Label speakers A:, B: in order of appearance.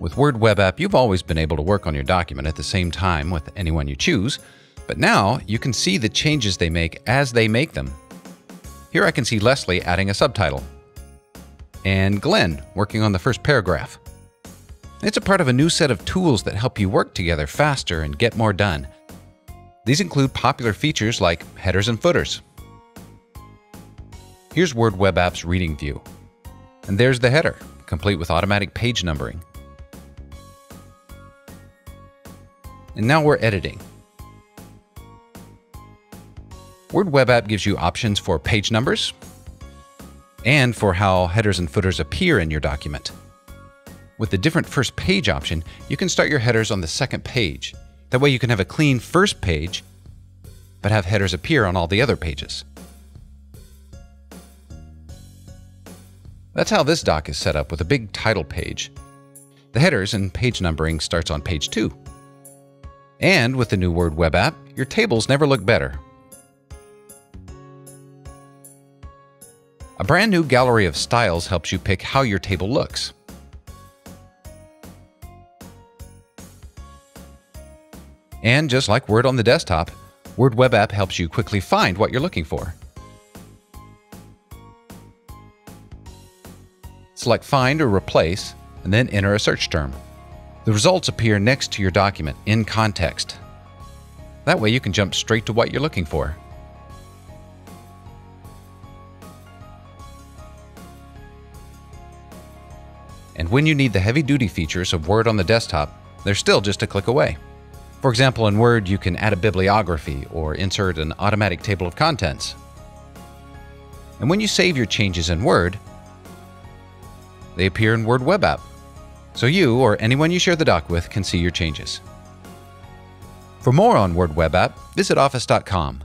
A: With Word Web App, you've always been able to work on your document at the same time with anyone you choose, but now you can see the changes they make as they make them. Here I can see Leslie adding a subtitle, and Glenn working on the first paragraph. It's a part of a new set of tools that help you work together faster and get more done. These include popular features like headers and footers. Here's Word Web App's reading view. And there's the header, complete with automatic page numbering. And now we're editing. Word Web App gives you options for page numbers and for how headers and footers appear in your document. With the different first page option, you can start your headers on the second page. That way you can have a clean first page, but have headers appear on all the other pages. That's how this doc is set up with a big title page. The headers and page numbering starts on page 2. And with the new Word Web app, your tables never look better. A brand new gallery of styles helps you pick how your table looks. And just like Word on the desktop, Word Web App helps you quickly find what you're looking for. Select Find or Replace, and then enter a search term. The results appear next to your document in context. That way you can jump straight to what you're looking for. And when you need the heavy-duty features of Word on the desktop, they're still just a click away. For example, in Word, you can add a bibliography or insert an automatic table of contents. And when you save your changes in Word, they appear in Word Web App, so you or anyone you share the doc with can see your changes. For more on Word Web App, visit office.com.